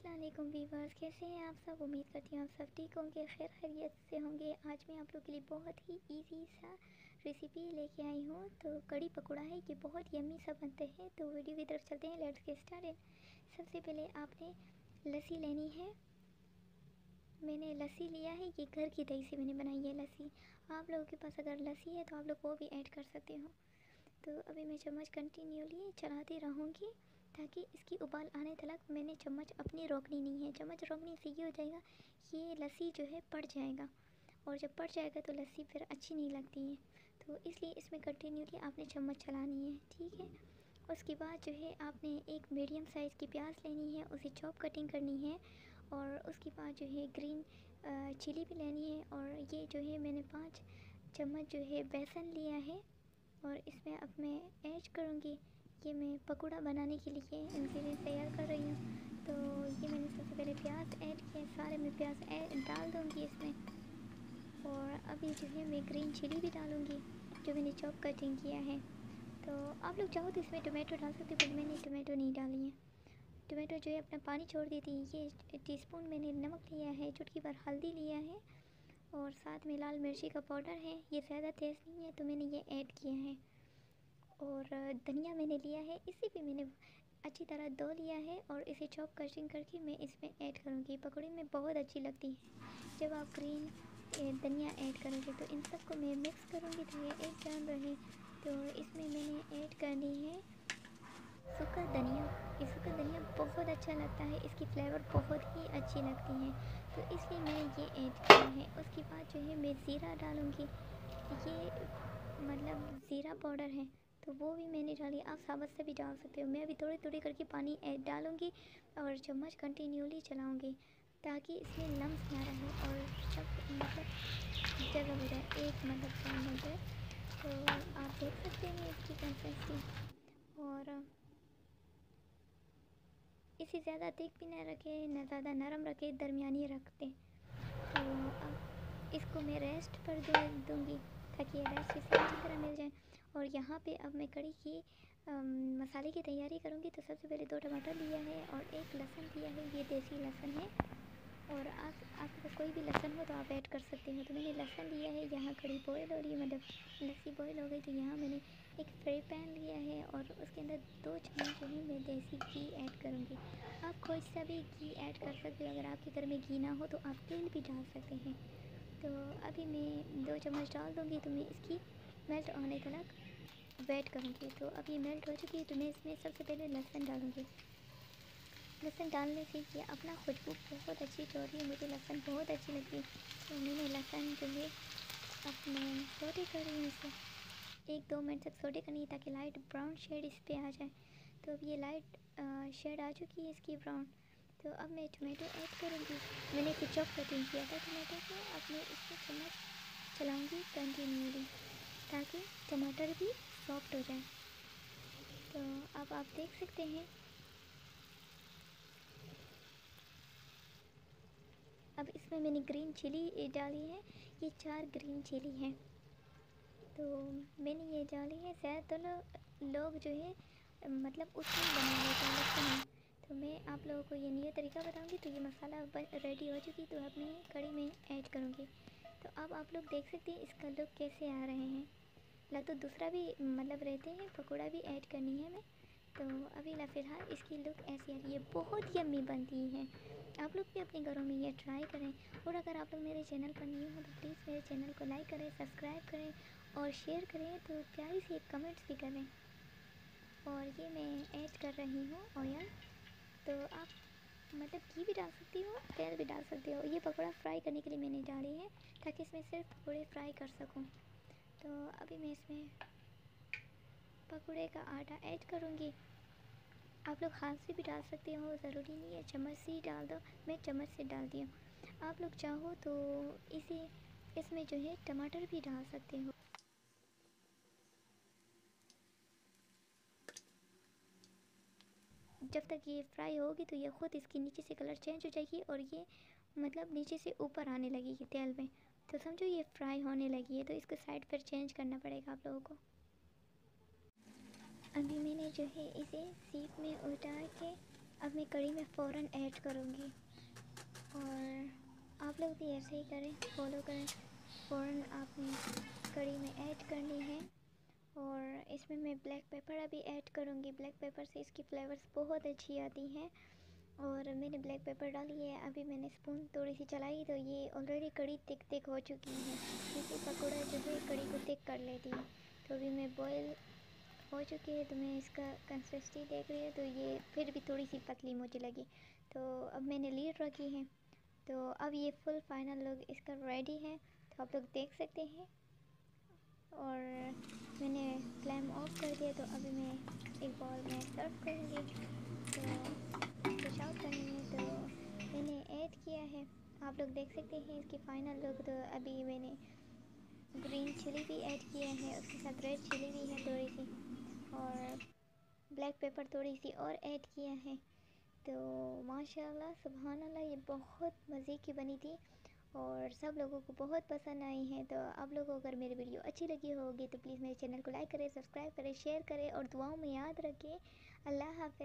वालेकुम वीवर्स कैसे हैं आप सब? उम्मीद करती हूँ आप सब ठीक होंगे, खैर खैरियत से होंगे। आज मैं आप लोग के लिए बहुत ही इजी सा रेसिपी लेके आई हूँ। तो कड़ी पकौड़ा है, ये बहुत यम्मी सा बनते हैं। तो वीडियो की तरफ़ चलते हैं लेट्स के स्टार्ट सबसे पहले आपने लस्सी लेनी है। मैंने लस्सी लिया है, ये घर की दही से मैंने बनाई है लस्सी। आप लोगों के पास अगर लस्सी है तो आप लोग वो भी ऐड कर सकते हो। तो अभी मैं चम्मच कंटिन्यूली चलाती रहूँगी। ताकि इसकी उबाल आने तक मैंने चम्मच अपनी रोकनी नहीं है। चम्मच रोकने से ये हो जाएगा, ये लस्सी जो है पड़ जाएगा। और जब पड़ जाएगा तो लस्सी फिर अच्छी नहीं लगती है। तो इसलिए इसमें कंटिन्यूली आपने चम्मच चलानी है, ठीक है? उसके बाद जो है आपने एक मीडियम साइज़ की प्याज लेनी है, उसे चॉप कटिंग करनी है। और उसके बाद जो है ग्रीन चिली भी लेनी है। और ये जो है मैंने पाँच चम्मच जो है बेसन लिया है। और इसमें अब मैं ऐड करूँगी। ये मैं पकौड़ा बनाने के लिए इंग्रेडिएंट तैयार कर रही हूँ। तो ये मैंने सबसे पहले प्याज ऐड किए सारे मैं प्याज ऐड डाल दूँगी इसमें। और अभी जो है मैं ग्रीन चिली भी डालूँगी, जो मैंने चॉप कटिंग किया है। तो आप लोग चाहो तो इसमें टोमेटो डाल सकते बट मैंने टोमेटो नहीं डाली है। टोमेटो जो है अपना पानी छोड़ देती है ये टीस्पून मैंने नमक लिया है, चुटकी भर हल्दी लिया है। और साथ में लाल मिर्ची का पाउडर है, ये ज़्यादा तेज़ नहीं है तो मैंने ये ऐड किया है। और धनिया मैंने लिया है, इसे भी मैंने अच्छी तरह धो लिया है और इसे चॉप कटिंग करके मैं इसमें ऐड करूँगी। पकौड़े में बहुत अच्छी लगती है। जब आप ग्रीन धनिया ऐड करोगे तो इन सबको मैं मिक्स करूँगी तो ये एक जान रहे। तो इसमें मैंने ऐड करनी है सूखा धनिया। ये सूखा धनिया बहुत अच्छा लगता है। इसकी फ्लेवर बहुत ही अच्छी लगती है। तो इसलिए मैं ये ऐड किया है। उसके बाद जो है मैं ज़ीरा डालूँगी। ये मतलब ज़ीरा पाउडर है। तो वो भी मैंने डाली आप साबत से भी डाल सकते हो। मैं अभी थोड़ी थोड़ी करके पानी ऐड डालूँगी और चम्मच कंटिन्यूली चलाऊँगी ताकि इसमें लम्स ना रहे और सब मतलब जगह हो जाए, एक मतलब हो जाए। तो आप देख सकते हैं इसकी कंसिस्टेंसी और इसे ज़्यादा थिक भी ना रखे, ना ज़्यादा नरम रखे, दरमियानी रखते तो अब इसको मैं रेस्ट पर दे दूँगी ताकि ये रेस्ट इसे अच्छी तरह मिल जाए। और यहाँ पे अब मैं कड़ी की मसाले की तैयारी करूँगी। तो सबसे पहले दो टमाटर लिया है और एक लहसुन लिया है। ये देसी लहसुन है। और आप आपको कोई भी लहसुन हो तो आप ऐड कर सकते हो। तो मैंने लहसुन लिया है, यहाँ कड़ी बॉयल हो रही है। मतलब लस्सी बॉयल हो गई तो यहाँ मैंने एक फ्राई पैन लिया है और उसके अंदर दो चम्मच जो है मैं देसी घी ऐड करूँगी। आप कोई सा भी घी ऐड कर सकते हो। अगर आपके घर में घी ना हो तो आप तेल भी डाल सकते हैं। तो अभी मैं दो चम्मच डाल दूँगी। तो मैं इसकी मेल्ट होने तक वेट करूँगी तो अब ये मेल्ट हो चुकी है तो मैं इसमें सबसे पहले लहसुन डालूँगी। लहसुन डालने से ये अपना खुशबू बहुत अच्छी छोड़ रही है मुझे लहसुन बहुत अच्छी लगती है तो मैंने लहसुन जो है अपने सोटे कर रही हूँ इसे। एक दो मिनट तक सोटे करनी है ताकि लाइट ब्राउन शेड इस पर आ जाए। तो अब ये लाइट शेड आ चुकी है इसकी ब्राउन तो अब मैं टोमेटो ऐड करूँगी। मैंने कुछ चॉप कटिंग किया था टोमेटो को अब मैं इसको चम्मच चलाऊँगी कंटिन्यूली ताकि टमाटर भी सॉफ्ट हो जाए। तो अब आप देख सकते हैं। अब इसमें मैंने ग्रीन चिली डाली है। ये चार ग्रीन चिली हैं। तो मैंने ये डाली है। ज़्यादातर तो लोग जो है मतलब उसमें बना लेते हैं। लेकिन तो मैं आप लोगों को ये नया तरीका बताऊँगी। तो ये मसाला रेडी हो चुकी तो अब मैं कड़ी में ऐड करूँगी। तो अब आप लोग देख सकते हैं इसका लुक कैसे आ रहे हैं। लग तो दूसरा भी मतलब रहते हैं, पकौड़ा भी ऐड करनी है मैं तो अभी ला फ़िलहाल इसकी लुक ऐसी आ रही है, बहुत यम्मी बनती है। आप लोग भी अपने घरों में ये ट्राई करें। और अगर आप लोग मेरे चैनल पर नहीं हो तो प्लीज़ मेरे चैनल को लाइक करें सब्सक्राइब करें और शेयर करें। तो प्यारी से कमेंट्स भी करें। और ये मैं ऐड कर रही हूँ ऑयल तो आप मतलब घी भी डाल सकती हो, तेल भी डाल सकते हो। ये पकौड़ा फ्राई करने के लिए मैंने डाली है, ताकि इसमें सिर्फ़ पकौड़े फ्राई कर सकूँ। तो अभी मैं इसमें पकौड़े का आटा ऐड करूँगी। आप लोग हाथ से भी डाल सकते हो, ज़रूरी नहीं है। चम्मच से ही डाल दो, मैं चम्मच से डाल दिया आप लोग चाहो तो इसे, इसमें जो है टमाटर भी डाल सकते हो। जब तक ये फ्राई होगी तो ये ख़ुद इसकी नीचे से कलर चेंज हो जाएगी और ये मतलब नीचे से ऊपर आने लगेगी तेल में। तो समझो ये फ्राई होने लगी है तो इसको साइड पर चेंज करना पड़ेगा आप लोगों को। अभी मैंने जो है इसे सीप में उल्टा के अब मैं कड़ी में फ़ौर ऐड करूँगी। और आप लोग भी ऐसे ही करें फॉलो करें। फ़ौर आपने कड़ी में ऐड करनी है। और इसमें मैं ब्लैक पेपर अभी ऐड करूँगी। ब्लैक पेपर से इसकी फ्लेवर्स बहुत अच्छी आती हैं। और मैंने ब्लैक पेपर डाली है। अभी मैंने स्पून थोड़ी सी चलाई तो ये ऑलरेडी कड़ी तिक तिक हो चुकी है। क्योंकि पकौड़ा जो है कड़ी को तिक कर लेती है। तो अभी मैं बॉयल हो चुकी है तो मैं इसका कंसिस्टेंसी देख रही हूँ। तो ये फिर भी थोड़ी सी पतली मुझे लगी। तो अब मैंने लीड रखी है। तो अब ये फुल फाइनल लुक इसका रेडी है। तो आप लोग देख सकते हैं। और मैंने फ्लेम ऑफ़ कर दिया तो अभी मैं एक बॉल में सर्व करूँगी। तो डिश आउट करनी है तो मैंने ऐड किया है। आप लोग देख सकते हैं इसकी फाइनल लुक तो अभी मैंने ग्रीन चिली भी ऐड किया है, उसके साथ रेड चिली भी है थोड़ी सी। और ब्लैक पेपर थोड़ी सी और ऐड किया है। तो माशाल्लाह सुबहान अल्लाह ये बहुत मज़े की बनी थी और सब लोगों को बहुत पसंद आई है। तो आप लोगों को अगर मेरी वीडियो अच्छी लगी होगी तो प्लीज़ मेरे चैनल को लाइक करें सब्सक्राइब करें शेयर करें और दुआओं में याद रखें। अल्लाह हाफ़